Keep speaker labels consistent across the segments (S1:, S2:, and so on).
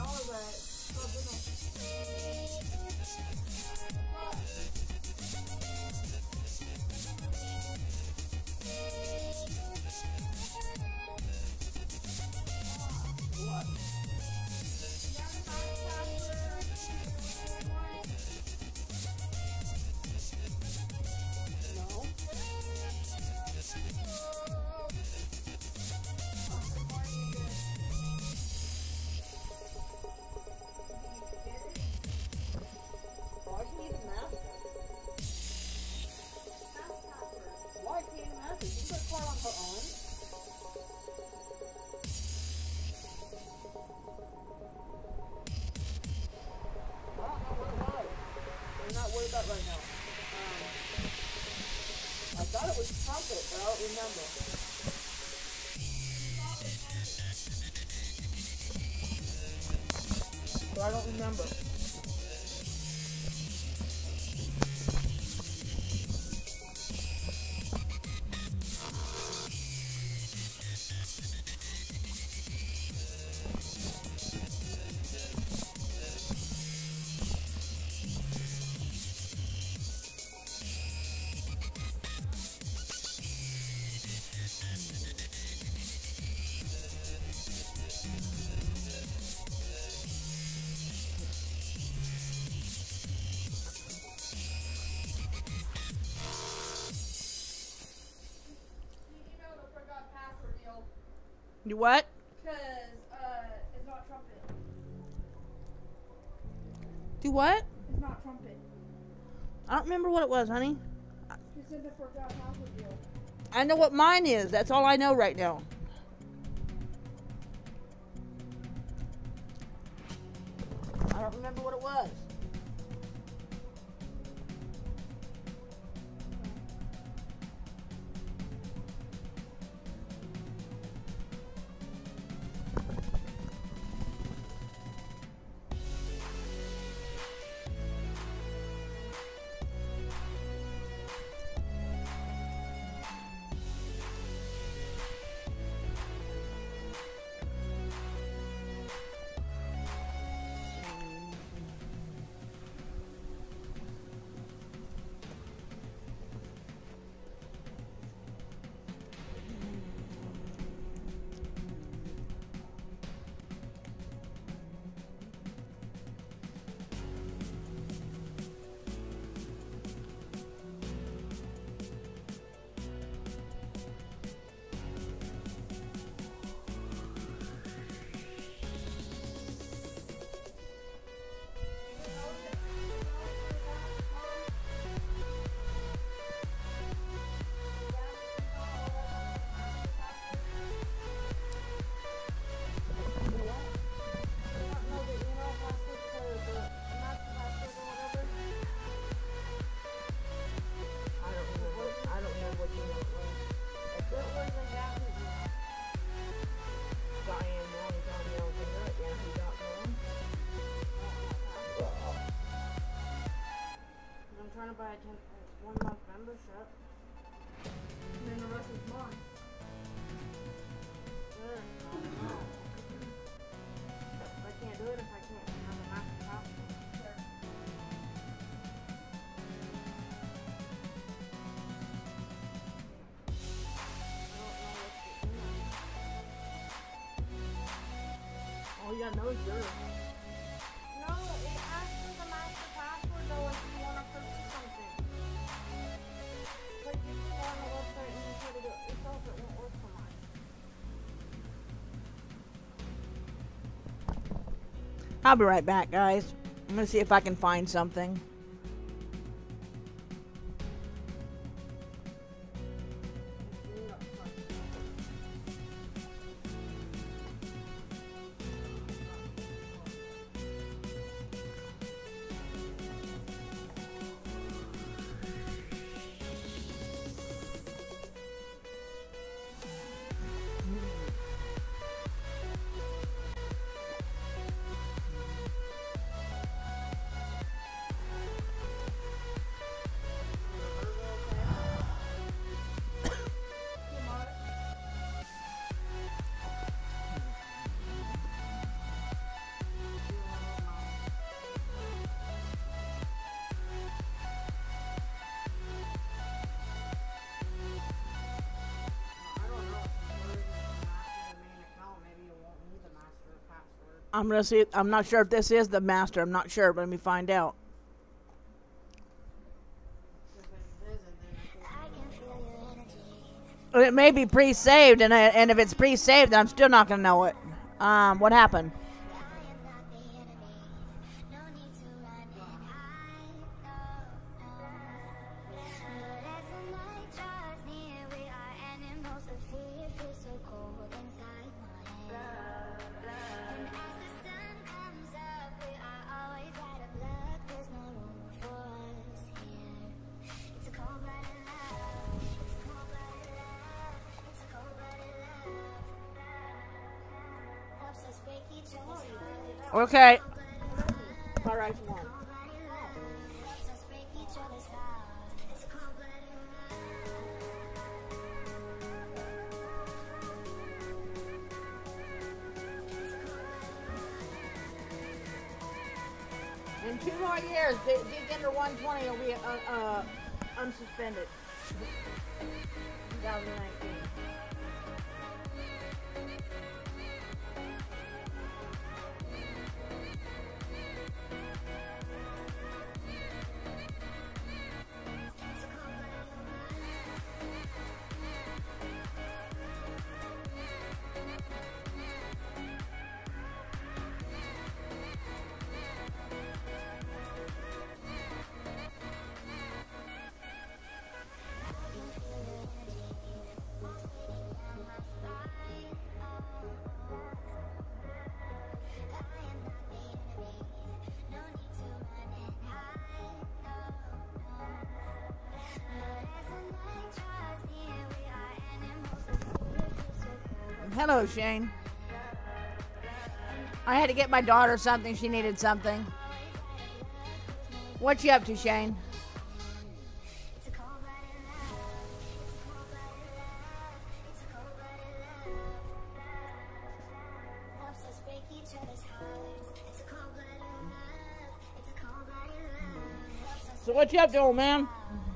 S1: Dollars, but it's.
S2: What? But I don't remember.
S1: You
S2: what?
S1: Uh, it's not trumpet.
S2: Do what?
S1: It's not trumpet.
S2: I don't remember what it was, honey.
S1: She said the forgot password deal.
S2: I know what mine is. That's all I know right now. I don't remember what it was. Membership.
S1: And then the rest is mine.
S2: Sure, I can't do it if I can't master password. I don't know
S3: it's yours.
S4: I'll be right back, guys. I'm gonna see if I can find something. I'm gonna see. I'm not sure if this is the master. I'm not sure, but let me find out.
S5: It
S4: may be pre-saved, and I, and if it's pre-saved, I'm still not gonna know it. Um, what happened?
S2: Hearts.
S3: Alright,
S2: cold-blooded
S4: In two more years, dig, dig under 120 will be uh, uh, unsuspended. 2019. Hello, Shane. I had to get my daughter something. She needed something. What you up to, Shane? So what you up.
S2: It's a cold-blooded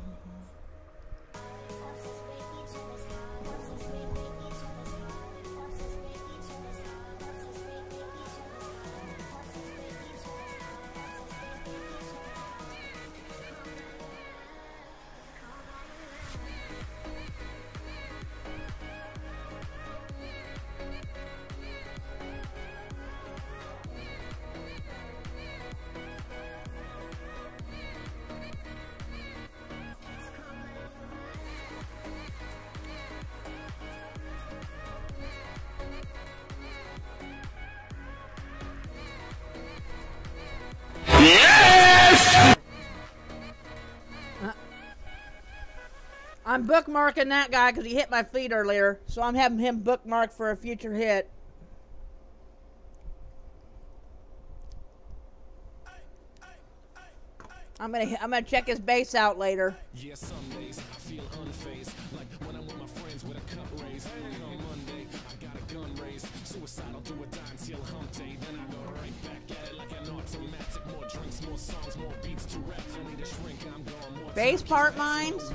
S4: I'm bookmarking that guy because he hit my feet earlier, so I'm having him bookmarked for a future hit. I'm gonna I'm gonna check his base out later.
S6: Yeah, some days I feel unfazed. Like when I'm with my friends with a cup raised. And on Monday, I got a gun raised. Suicidal a hump day. Then I go right back at it like an automatic. More drinks, more songs, more beats to rap. I need a shrink, I'm going more
S4: Bass part mines.